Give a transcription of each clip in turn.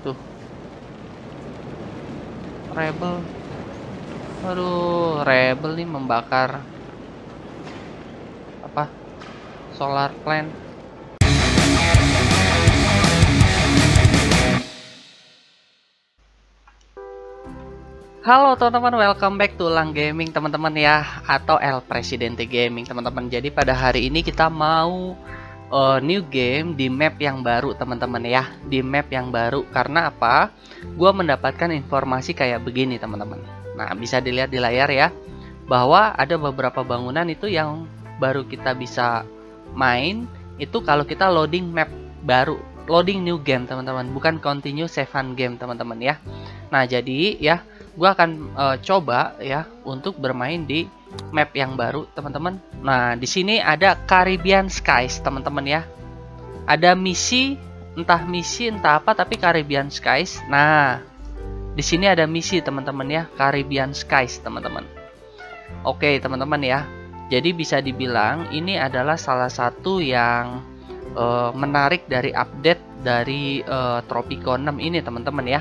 tuh. Rebel. Aduh rebel nih membakar apa? Solar plant. Halo teman-teman, welcome back to Lang Gaming teman-teman ya Atau El Presidente Gaming teman-teman. Jadi pada hari ini kita mau uh, new game di map yang baru teman-teman ya. Di map yang baru. Karena apa? Gua mendapatkan informasi kayak begini teman-teman. Nah bisa dilihat di layar ya. Bahwa ada beberapa bangunan itu yang baru kita bisa main. Itu kalau kita loading map baru Loading new game teman-teman Bukan continue save game teman-teman ya Nah jadi ya gue akan uh, coba ya untuk bermain di map yang baru teman-teman. Nah di sini ada Caribbean Skies teman-teman ya. Ada misi entah misi entah apa tapi Caribbean Skies. Nah di sini ada misi teman-teman ya Caribbean Skies teman-teman. Oke teman-teman ya. Jadi bisa dibilang ini adalah salah satu yang uh, menarik dari update dari uh, Tropico 6 ini teman-teman ya.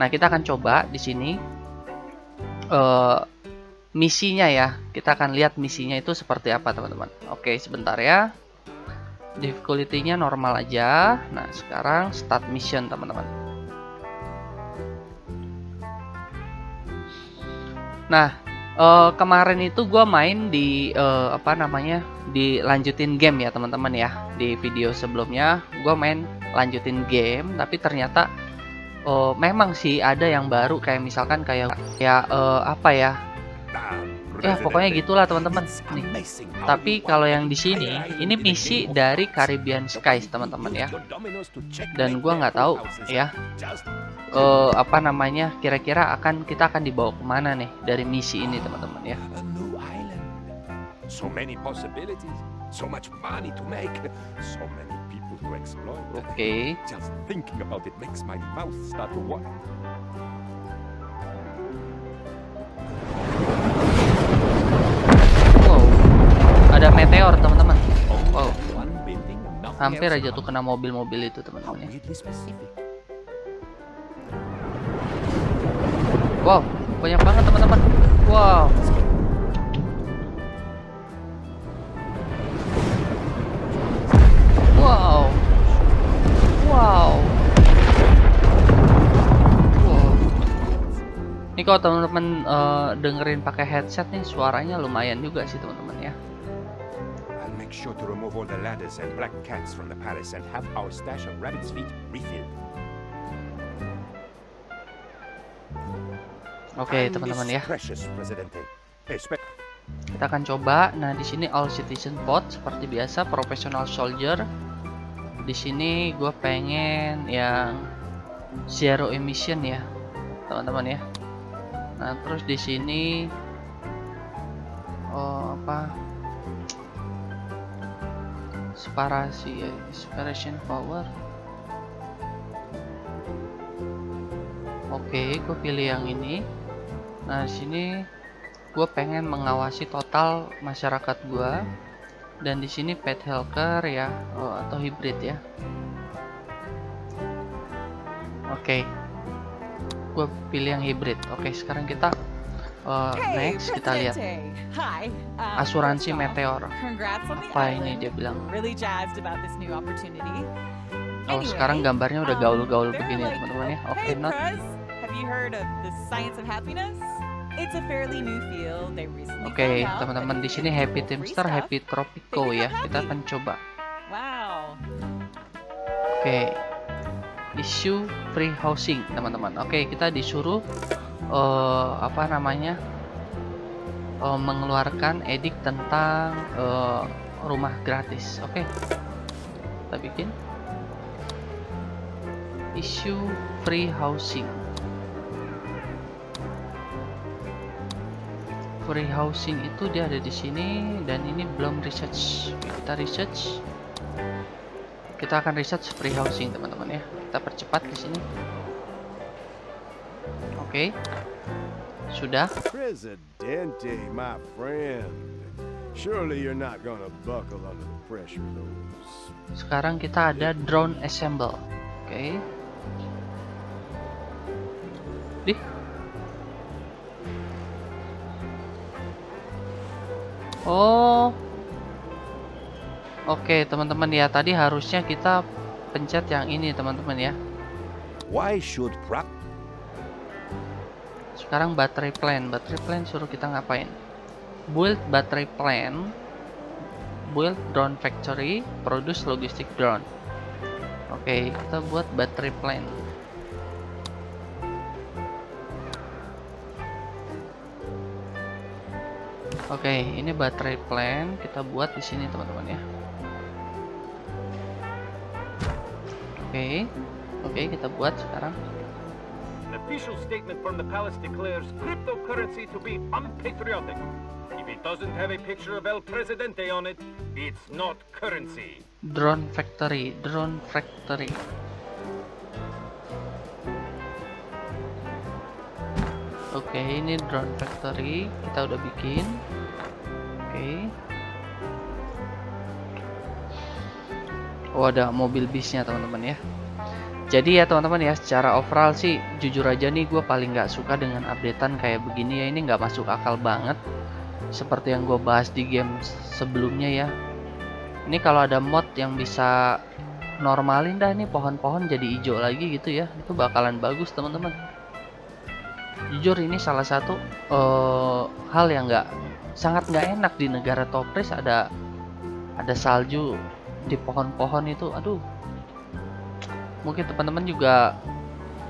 Nah, kita akan coba di sini uh, misinya ya. Kita akan lihat misinya itu seperti apa teman-teman. Oke, sebentar ya. Difficulty-nya normal aja. Nah, sekarang start mission teman-teman. Nah, uh, kemarin itu gue main di uh, apa namanya dilanjutin game ya teman-teman ya. Di video sebelumnya gue main lanjutin game tapi ternyata uh, memang sih ada yang baru. Kayak misalkan kayak ya uh, apa ya ya pokoknya gitulah teman-teman. Nih. tapi kalau yang di sini ini misi dari Caribbean Skies teman-teman ya. dan gua nggak tahu ya uh, apa namanya kira-kira akan kita akan dibawa ke mana nih dari misi ini teman-teman ya. So many possibilities so much money to make so many to exploit. Okay. Just thinking about it makes my mouth start to water. Meteor teman-teman. Wow, hampir aja tuh kena mobil-mobil itu teman-teman ya. Wow, banyak banget teman-teman. Wow. Wow. Wow. Wow. Ini kalau teman-teman uh, dengerin pakai headset nih suaranya lumayan juga sih teman-teman ya. I'll make sure to remove all the ladders and black cats from the palace and have our stash of rabbit's feet refilled. Oke, okay, teman-teman ya. Kita akan coba. Nah, di sini all citizen bot seperti biasa, professional soldier, di sini gue pengen yang zero emission ya teman-teman ya nah terus di sini oh apa? Separasi ya inspiration power. Oke gue pilih yang ini. Nah sini gue pengen mengawasi total masyarakat gue dan di sini pet healthcare ya oh, atau hybrid ya. Oke. okay. Gue pilih yang hybrid. Oke okay, sekarang kita uh, next kita lihat um, asuransi meteor. apa ini dia bilang? Oh sekarang gambarnya udah um, gaul-gaul begini ya teman-teman ya. Oke okay, not Oke, okay, teman-teman di sini Happy Teamster, Happy Tropico ya. Kita akan coba. Oke. Okay. Issue free housing, teman-teman. Oke, kita disuruh uh, apa namanya? Uh, mengeluarkan edik tentang uh, rumah gratis. Oke. Kita bikin issue free housing. free housing itu dia ada di sini dan ini belum research kita research kita akan research free housing teman-teman ya kita percepat di sini oke okay. sudah Presidente my friend surely you're not gonna buckle under the pressure those sekarang kita ada drone assemble oke okay. Di. Oh. Oke, teman-teman ya. Tadi harusnya kita pencet yang ini, teman-teman ya. Why should Sekarang baterai plan. Baterai plan suruh kita ngapain? Build baterai plan. Build drone factory. Produce logistic drone. Oke, kita buat baterai plan. Oke, ini baterai plan kita buat di sini teman-teman ya. Oke, oke kita buat sekarang. An official statement from the palace declares cryptocurrency to be unpatriotic. If it doesn't have a picture of El Presidente on it, it's not currency. Drone factory, drone factory. Oke, ini drone factory kita udah bikin. Oke. Oh, ada mobil bisnya teman-teman ya. Jadi ya teman-teman ya, secara overall sih jujur aja nih gue paling nggak suka dengan updatean kayak begini ya. Ini nggak masuk akal banget. Seperti yang gue bahas di game sebelumnya ya. Ini kalau ada mod yang bisa normalin dah nih pohon-pohon jadi hijau lagi gitu ya. Itu bakalan bagus teman-teman. Jujur ini salah satu uh, hal yang nggak sangat nggak enak di negara Topris ada ada salju di pohon-pohon itu. Aduh, mungkin teman-teman juga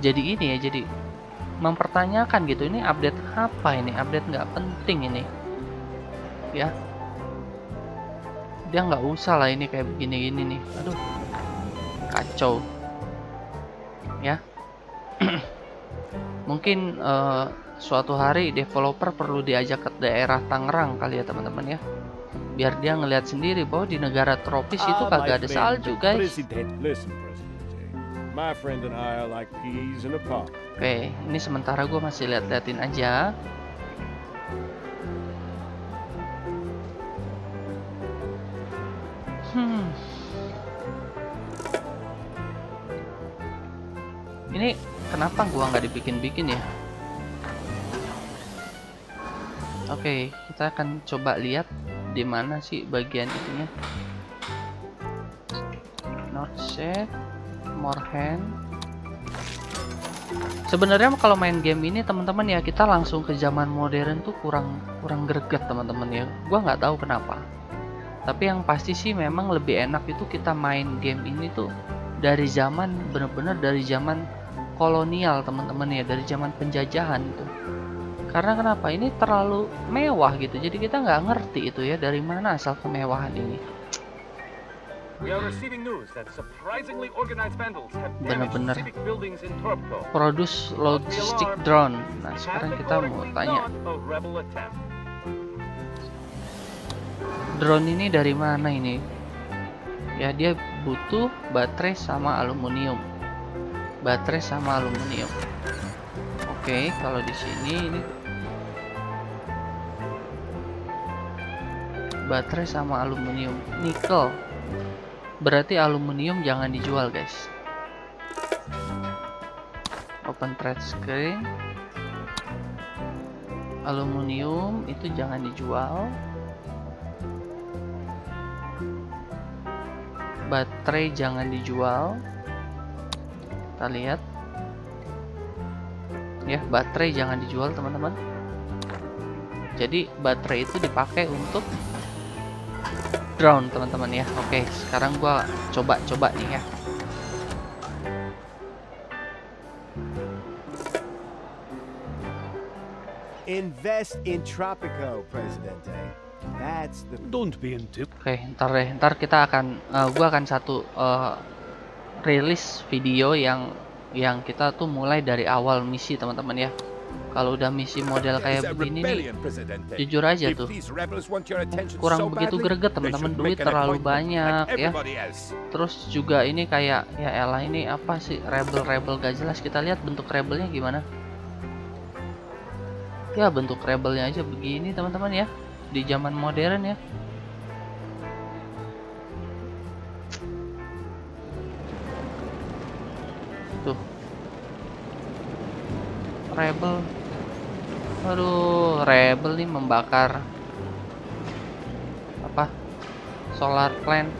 jadi ini ya jadi mempertanyakan gitu ini update apa ini? Update nggak penting ini. Ya. Dia nggak usah lah ini kayak begini-gini nih. Aduh. Kacau. Ya. Mungkin uh, suatu hari developer perlu diajak ke daerah Tangerang kali ya teman-teman ya biar dia ngelihat sendiri bahwa di negara tropis itu Ah, my kagak ada salju guys. Oke, ini sementara gue masih lihat-liatin aja. Hmm. Ini kenapa gua nggak dibikin-bikin ya? Oke, kita akan coba lihat di mana sih bagian itunya. Not set, more hand, Sebenarnya kalau main game ini teman-teman ya kita langsung ke zaman modern tuh kurang kurang greget teman-teman ya. Gua nggak tahu kenapa. Tapi yang pasti sih memang lebih enak itu kita main game ini tuh dari zaman bener-bener dari zaman kolonial teman-teman ya, dari zaman penjajahan itu. Karena kenapa? Ini terlalu mewah gitu. Jadi kita nggak ngerti itu ya dari mana asal kemewahan ini. Torpco. Produce logistic drone. Nah, sekarang kita mau tanya drone ini dari mana ini? Ya dia butuh baterai sama aluminium. Baterai sama aluminium. Oke, kalau di sini ini baterai sama aluminium, nikel. Berarti aluminium jangan dijual, guys. Open trade screen. Aluminium itu jangan dijual. baterai jangan dijual kita lihat ya baterai jangan dijual teman-teman jadi baterai itu dipakai untuk drone teman-teman ya oke sekarang gua coba-coba nih ya Invest in Tropico, Presidente. That's the Don't be intimidated. oke ntar deh ntar kita akan eh, gua akan satu eh, rilis video yang yang kita tuh mulai dari awal misi teman-teman ya kalau udah misi model kayak begini nih jujur aja tuh. kurang begitu greget teman-teman duit terlalu banyak ya. terus juga ini kayak ya elah ini apa sih rebel-rebel gak jelas. Kita lihat bentuk rebelnya gimana. Ya bentuk rebelnya aja begini teman-teman ya. Di zaman modern ya. Tuh. Rebel aduh rebel nih membakar apa? Solar plant.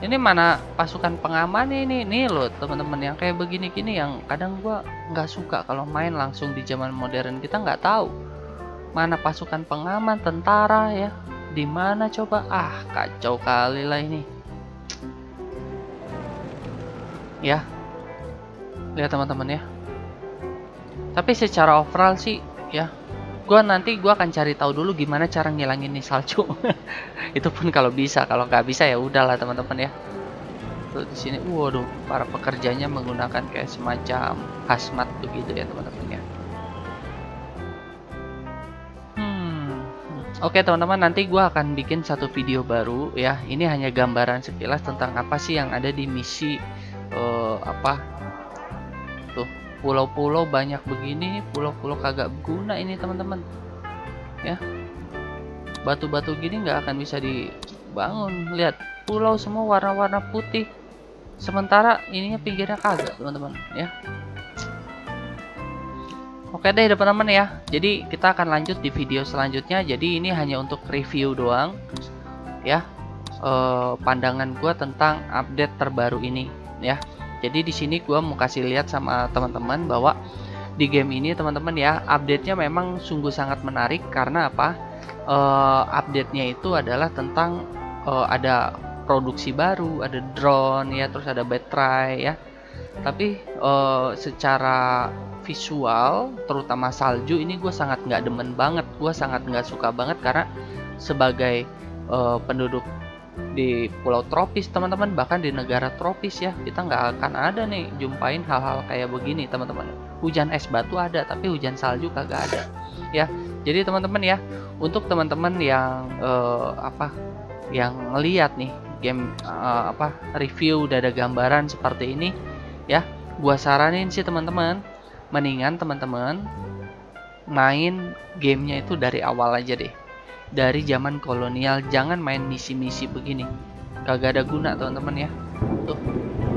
Ini mana pasukan pengaman ini? Nih loh teman-teman yang kayak begini gini yang kadang gua nggak suka kalau main langsung di zaman modern. Kita nggak tahu mana pasukan pengaman tentara ya. Di mana coba? Ah kacau kali lah ini. Ya. Lihat teman-teman ya. Tapi secara overall sih ya. Gua nanti gua akan cari tahu dulu gimana cara ngilangin nih salju. Itu pun kalau bisa kalau nggak bisa ya udahlah teman-teman ya. Tuh di sini waduh para pekerjanya menggunakan kayak semacam hazmat begitu ya teman-teman ya. Hmm. Oke teman-teman nanti gua akan bikin satu video baru ya. Ini hanya gambaran sekilas tentang apa sih yang ada di misi eh, apa? Tuh pulau-pulau banyak begini pulau-pulau kagak guna ini teman-teman. Ya. Batu-batu gini nggak akan bisa dibangun. Lihat pulau semua warna-warna putih. Sementara ininya pinggirnya kagak teman-teman ya. Oke deh teman-teman ya. Jadi kita akan lanjut di video selanjutnya. Jadi ini hanya untuk review doang ya. Eh, pandangan gua tentang update terbaru ini ya jadi di sini gua mau kasih lihat sama teman-teman bahwa di game ini teman-teman ya update-nya memang sungguh sangat menarik. Karena apa? Eh, update-nya itu adalah tentang eh, ada produksi baru ada drone ya terus ada battery ya. Tapi eh, secara visual terutama salju ini gue sangat nggak demen banget. Gue sangat nggak suka banget karena sebagai eh, penduduk di pulau tropis teman-teman. Bahkan di negara tropis ya kita nggak akan ada nih jumpain hal-hal kayak begini teman-teman. Hujan es batu ada tapi hujan salju kagak ada ya. Jadi teman-teman ya untuk teman-teman yang eh, apa yang ngeliat nih game eh, apa review udah ada gambaran seperti ini ya gua saranin sih teman-teman mendingan teman-teman main gamenya itu dari awal aja deh dari zaman kolonial. Jangan main misi-misi begini. Kagak ada guna teman-teman ya. Tuh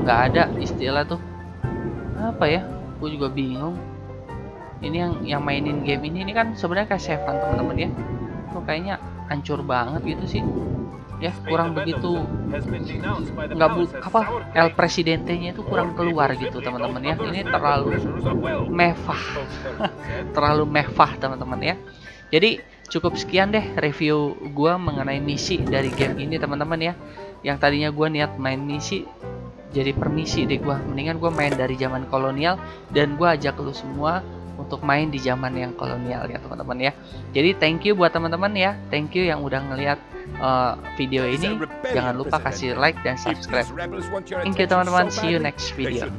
nggak ada istilah tuh. Apa ya? Gue juga bingung. Ini yang yang mainin game ini ini kan sebenarnya kayak seven teman-teman ya. Kok kayaknya hancur banget gitu sih. Ya kurang begitu. nggak bu apa El Presidente-nya itu kurang keluar gitu teman-teman ya. ini terlalu mewah terlalu mewah teman-teman ya. Jadi cukup sekian deh review gua mengenai misi dari game ini teman-teman ya. Yang tadinya gua niat main misi jadi permisi deh gua. Mendingan gua main dari zaman kolonial dan gua ajak lu semua untuk main di zaman yang kolonial ya teman-teman ya. Jadi thank you buat teman-teman ya. Thank you yang udah ngelihat uh, video ini. Jangan lupa kasih like dan subscribe. Thank you teman-teman. see you next video